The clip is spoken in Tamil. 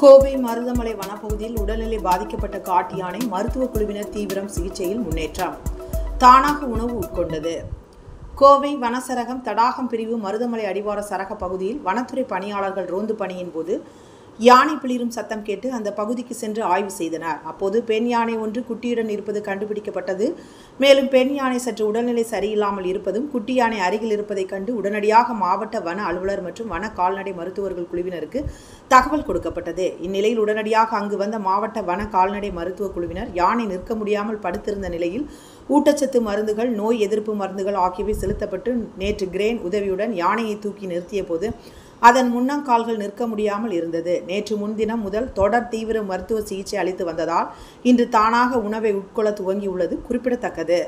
கோவை மருதமலை வனப்பகுதியில் உடல்நிலை பாதிக்கப்பட்ட காட்டு யானை மருத்துவ குழுவினர் தீவிரம் சிகிச்சையில் முன்னேற்றம். தானாக உணவு உட்கொண்டது. கோவை வனசரகம் தடாகம் பிரிவு மருதமலை அடிவார சரக பகுதியில் வனத்துறை பணியாளர்கள் ரோந்து பணியின் போது யானை பிளிரும் சத்தம் கேட்டு அந்த பகுதிக்கு சென்று ஆய்வு செய்தனர். அப்போது பெண் யானை ஒன்று குட்டியுடன் இருப்பது கண்டுபிடிக்கப்பட்டது. மேலும் பெண் யானை சற்று உடல்நிலை சரியில்லாமல் இருப்பதும் குட்டி யானை அருகில் இருப்பதைக் கண்டு உடனடியாக மாவட்ட வன அலுவலர் மற்றும் வன கால்நடை மருத்துவர்கள் குழுவினருக்கு தகவல் கொடுக்கப்பட்டது. இந்நிலையில் உடனடியாக அங்கு வந்த மாவட்ட வன கால்நடை மருத்துவ குழுவினர் யானை நிற்க முடியாமல் படுத்திருந்த நிலையில் ஊட்டச்சத்து மருந்துகள் நோய் எதிர்ப்பு மருந்துகள் ஆகியவை செலுத்தப்பட்டு நேற்று கிரேன் உதவியுடன் யானையை தூக்கி நிறுத்திய போது அதன் முன்னங்கால்கள் நிற்க முடியாமல் இருந்தது. நேற்று முன்தினம் முதல் தொடர் தீவிர மருத்துவ சிகிச்சை அளித்து வந்ததால் இன்று தானாக உணவை உட்கொள்ள துவங்கியுள்ளது குறிப்பிடத்தக்கது.